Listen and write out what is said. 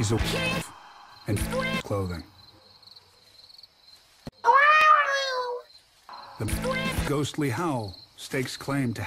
She's a and clothing. The ghostly howl stakes claim to